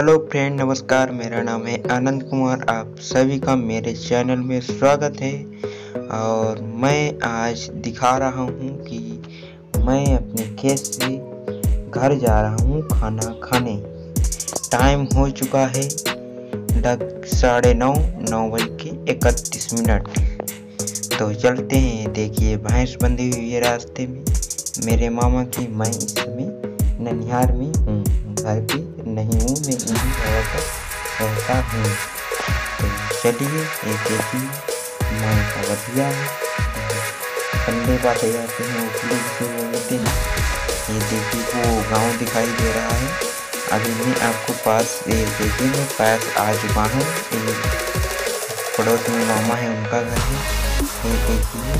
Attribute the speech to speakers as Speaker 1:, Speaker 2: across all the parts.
Speaker 1: Hello friend, नमस्कार। मेरा नाम है आनंद कुमार। आप सभी का मेरे चैनल में स्वागत है। और मैं आज दिखा रहा हूँ कि मैं अपने खेत से घर जा रहा हूँ खाना खाने। टाइम हो चुका है लग साढ़े नौ नौ बज के इकतीस मिनट। तो चलते हैं, देखिए भैंस बंधी हुई है रास्ते में। मेरे मामा की मैं इसमें ननिहार में हूँ, घर पे नहीं हूँ मैं इन्हीं जगह पर रहता हूँ। तो चलिए, ये देखिए, मैं का है। ठंडे बाटे जाते हैं उपले शुरू होते हैं। ये देखिए, वो गाँव दिखाई दे रहा है। अभी मैं आपको पास, ये देखिए, मैं पास आ चुका हूँ। पड़ोस में मामा है, उनका घर है। ये देखिए,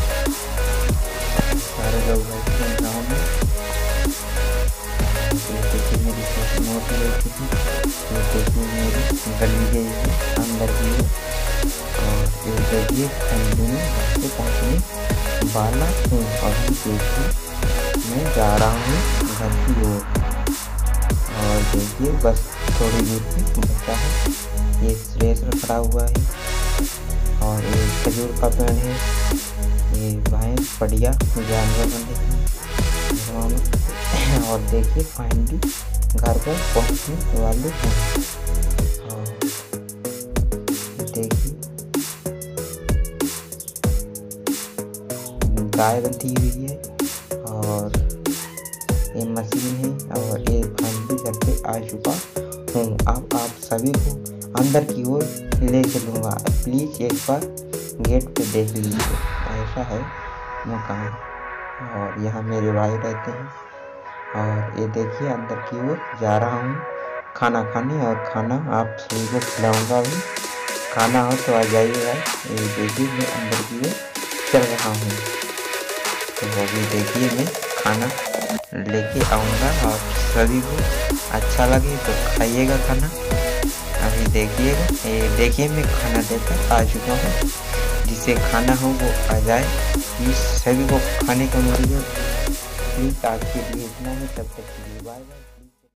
Speaker 1: सारे लोग बैठे हैं गाँव में। अंदर की और ये में घर पहुँचने वाला हूँ अभी देखिए मैं जा रहा हूँ घर की ओर और देखिए बस थोड़ी दूर पे बचा है ये रेसर खड़ा हुआ है और ये खजूर का पेड़ है ये भैंस बढ़िया जानवर बन और देखिए फाइनली घर पर पहुँचने वाले हैं। देखिए गाय बंधी हुई है और ये मशीन है और ये फाइनली घर पे आ चुका हूँ। अब आप सभी को अंदर की ओर ले चलूँगा। प्लीज़ एक बार गेट पे देख लीजिए। ऐसा है मकान और यहाँ मेरे भाई रहते हैं। और ये देखिए अंदर की ओर जा रहा हूँ। खाना खाने और खाना आप सभी को खिलाऊँगा भी। खाना हो तो आ जाइएगा। ये देखिए मैं अंदर की ओर चल रहा हूँ। तो अभी देखिए मैं खाना लेके आऊँगा और सभी को अच्छा लगे तो खाइएगा खाना। अभी देखिएगा। ये देखिए मैं खाना देकर आ चुका हूँ। जिसे खाना हो वो आ जाए। सभी को खाने का मिलेगा आज के लिए इतना ही तब तक के लिए बाय बाय